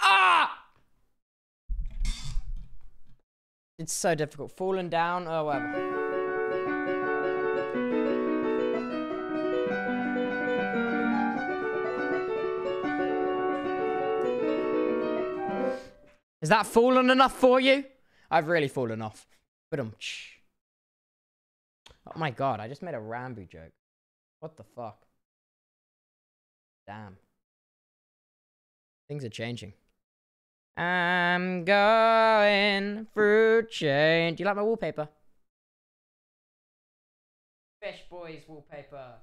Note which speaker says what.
Speaker 1: Ah! It's so difficult. Falling down or whatever. Is that fallen enough for you? I've really fallen off. But um. Oh my god! I just made a Ranboo joke. What the fuck? Damn. Things are changing. I'm going through change. Do you like my wallpaper? Fish Boys wallpaper.